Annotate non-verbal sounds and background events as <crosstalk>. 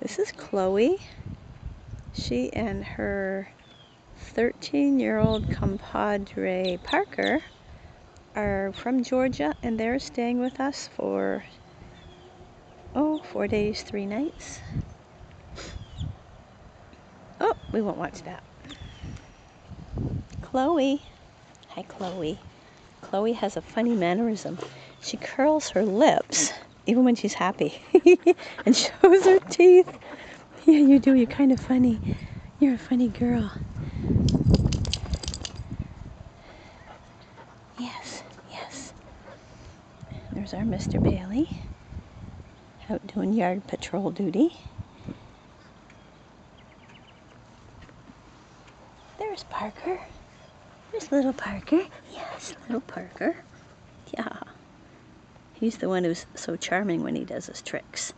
This is Chloe. She and her 13 year old compadre Parker are from Georgia and they're staying with us for oh four days three nights. Oh we won't watch that. Chloe. Hi Chloe. Chloe has a funny mannerism. She curls her lips even when she's happy <laughs> and shows her teeth yeah you do you're kind of funny you're a funny girl Yes, yes. There's our Mr. Bailey out doing yard patrol duty. There's Parker. There's little Parker. Yes, little Parker. Yeah. He's the one who's so charming when he does his tricks.